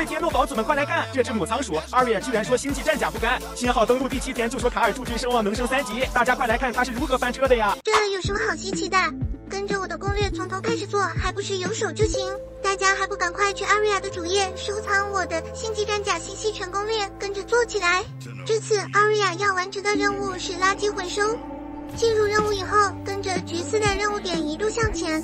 的天斗宝子们快来看，这只母仓鼠阿瑞亚居然说星际战甲不干，新号登录第七天就说卡尔驻军声望能升三级，大家快来看他是如何翻车的呀！这有什么好稀奇的？跟着我的攻略从头开始做，还不是有手就行？大家还不赶快去阿瑞亚的主页收藏我的星际战甲信息全攻略，跟着做起来！这次阿瑞亚要完成的任务是垃圾回收。进入任务以后，跟着橘色的任务点一路向前。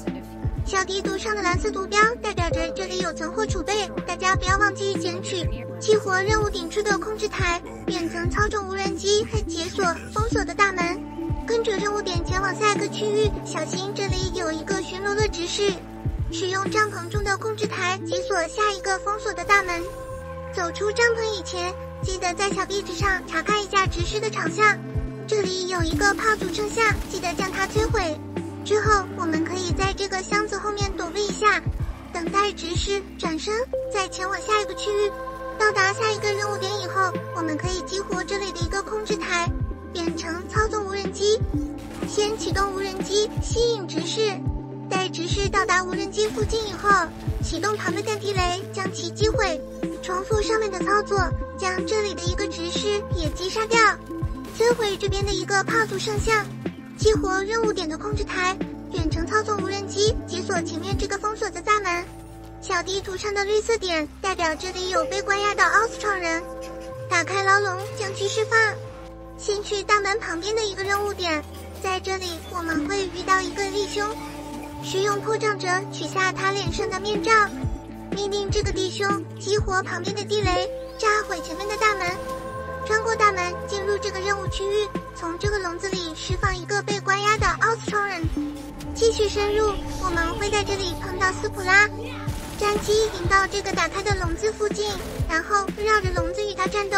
小地图上的蓝色图标代表着这里有存货储备，大家不要忘记捡取。激活任务顶处的控制台，远程操纵无人机，解锁封锁的大门。跟着任务点前往下一个区域，小心这里有一个巡逻的执事。使用帐篷中的控制台解锁下一个封锁的大门。走出帐篷以前，记得在小壁纸上查看一下执事的长相。这里有一个炮组成像，记得将它摧毁。之后，我们可以在这个箱子后面躲避一下，等待执事转身，再前往下一个区域。到达下一个任务点以后，我们可以激活这里的一个控制台，远程操纵无人机。先启动无人机，吸引执事。待执事到达无人机附近以后，启动旁边的地雷，将其击毁。重复上面的操作，将这里的一个执事也击杀掉。摧毁这边的一个炮组圣像。激活任务点的控制台，远程操纵无人机，解锁前面这个封锁的大门。小地图上的绿色点代表这里有被关押的奥斯创人。打开牢笼，将其释放。先去大门旁边的一个任务点，在这里我们会遇到一个弟兄。使用破障者取下他脸上的面罩。命令这个弟兄激活旁边的地雷，炸毁前面的大门。穿过大门进入这个任务区域，从这个笼子里释放一个被关押的奥斯超人。继续深入，我们会在这里碰到斯普拉。战机引到这个打开的笼子附近，然后绕着笼子与他战斗。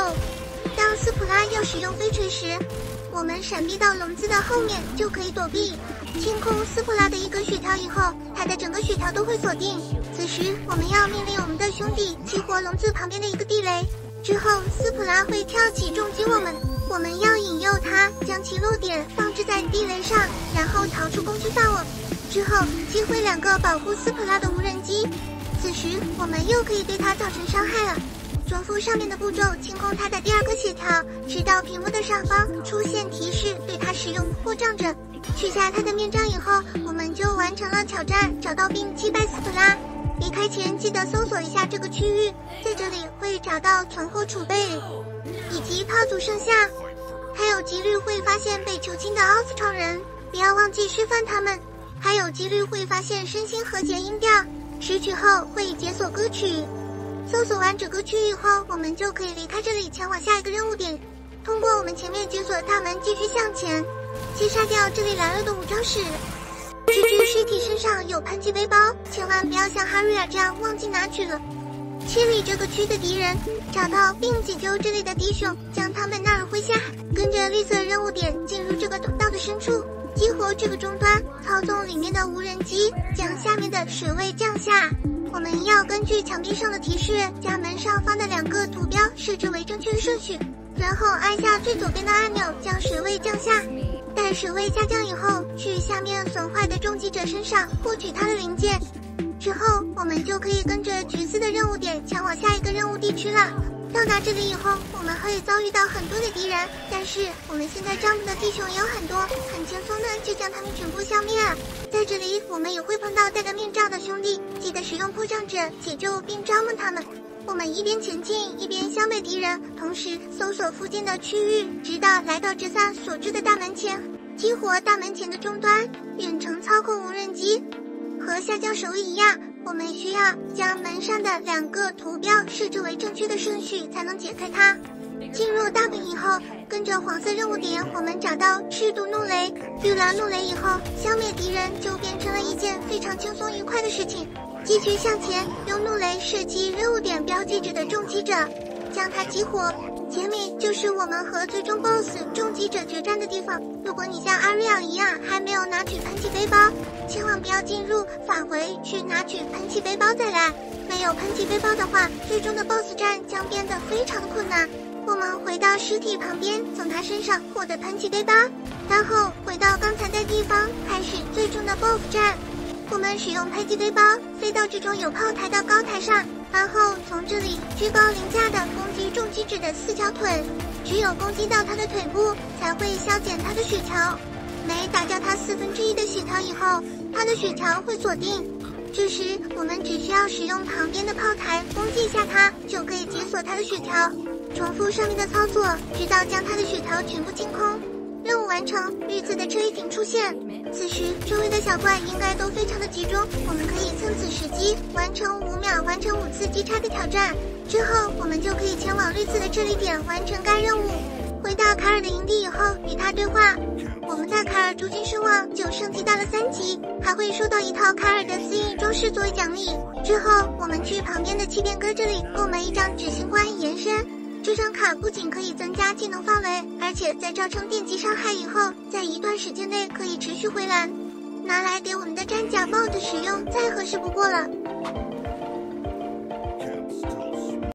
当斯普拉要使用飞锤时，我们闪避到笼子的后面就可以躲避。清空斯普拉的一根血条以后，他的整个血条都会锁定。此时我们要命令我们的兄弟激活笼子旁边的一个地雷。之后，斯普拉会跳起重击我们，我们要引诱他将其落点放置在地雷上，然后逃出攻击范围。之后击毁两个保护斯普拉的无人机，此时我们又可以对他造成伤害了。重复上面的步骤，清空他的第二个血条，直到屏幕的上方出现提示，对他使用破障者。取下他的面罩以后，我们就完成了挑战，找到并击败斯普拉。离开前记得搜索一下这个区域，在这里会找到存货储备，以及炮组圣像，还有几率会发现被囚禁的奥斯超人，不要忘记释放他们。还有几率会发现身心和谐音调，拾取后会解锁歌曲。搜索完整个区域后，我们就可以离开这里，前往下一个任务点。通过我们前面解锁的大门，继续向前，击杀掉这里来了的武装使。尸体身上有喷气背包，千万不要像哈瑞亚这样忘记拿取了。清理这个区的敌人，找到并解救这里的敌兄，将他们纳入麾下。跟着绿色任务点进入这个通道的深处，激活这个终端，操纵里面的无人机，将下面的水位降下。我们要根据墙壁上的提示，将门上方的两个图标设置为正确的顺序，然后按下最左边的按钮，将水位降下。在水位下降以后，去下面损坏的终极者身上获取他的零件，之后我们就可以跟着橘子的任务点前往下一个任务地区了。到达这里以后，我们会遭遇到很多的敌人，但是我们现在帐篷的弟兄也有很多，很轻松的就将他们全部消灭了。在这里，我们也会碰到戴着面罩的兄弟，记得使用破障者解救并招募他们。我们一边前进，一边消灭敌人，同时搜索附近的区域，直到来到直萨所住的大门前，激活大门前的终端，远程操控无人机。和下降守卫一样，我们需要将门上的两个图标设置为正确的顺序，才能解开它。进入大门以后，跟着黄色任务点，我们找到赤毒怒雷、绿蓝怒雷以后，消灭敌人就变成了一件非常轻松愉快的事情。继续向前，用怒雷射击任务点标记着的重击者，将它激活。前面就是我们和最终 BOSS 重击者决战的地方。如果你像阿瑞尔一样还没有拿取喷气背包，千万不要进入，返回去拿取喷气背包再来。没有喷气背包的话，最终的 BOSS 战将变得非常的困难。我们回到尸体旁边，从他身上获得喷气背包，然后回到刚才的地方，开始最终的 BOSS 战。我们使用喷气背包飞到这种有炮台的高台上，然后从这里居高临下的攻击重击者的四条腿，只有攻击到他的腿部才会消减他的血条。每打掉他四分之一的血条以后，他的血条会锁定。这时我们只需要使用旁边的炮台攻击一下他，就可以解锁他的血条。重复上面的操作，直到将他的血条全部清空。任务完成，绿色的车衣亭出现。此时周围的小怪应该都非常的集中，我们可以蹭完成五次击叉的挑战。之后我们就可以前往绿色的撤离点完成该任务。回到卡尔的营地以后，与他对话。我们在卡尔逐渐声望就升级到了三级，还会收到一套卡尔的私印装饰作为奖励。之后我们去旁边的气垫哥这里购买一张执行官延伸。这张卡不仅可以增加技能范围，而且在造成电击伤害以后，在一段时间内可以持续回蓝，拿来给我们的战甲 mod 使用，再合适不过了。